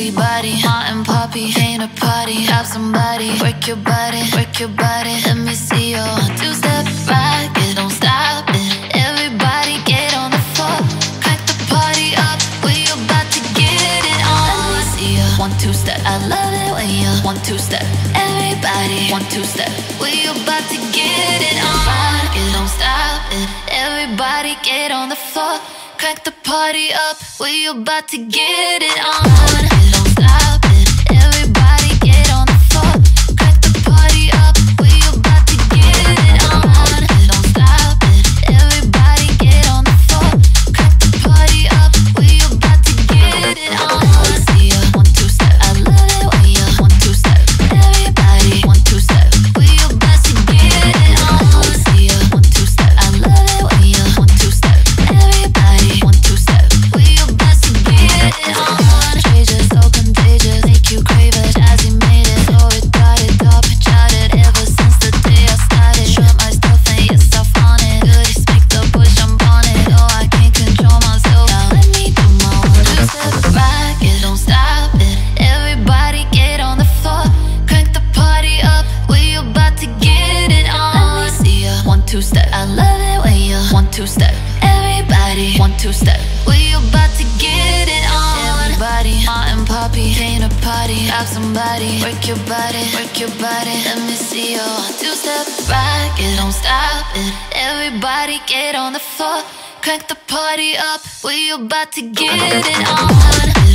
Everybody, Ma and Poppy, ain't a party. Have somebody work your body, work your body. Let me see your two step back, it don't stop it. Everybody get on the floor, crack the party up. We about to get it on. Let me see your one two step. I love it when you one two step. Everybody one two step. We about to get it on. It don't stop it. Everybody get on the floor. Crack the party up. We about to get it on. Two step. Everybody one two step. We about to get it on. Everybody, Ma and Poppy, ain't a party. Have somebody work your body, work your body. Let me see your one two step back. It don't stop it. Everybody get on the floor, crank the party up. We about to get it on.